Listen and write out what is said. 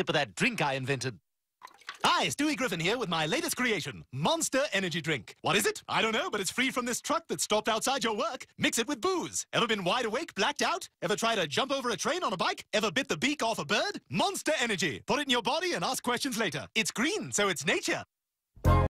sip of that drink I invented. Hi, Stewie Griffin here with my latest creation, Monster Energy Drink. What is it? I don't know, but it's free from this truck that stopped outside your work. Mix it with booze. Ever been wide awake, blacked out? Ever tried to jump over a train on a bike? Ever bit the beak off a bird? Monster Energy. Put it in your body and ask questions later. It's green, so it's nature.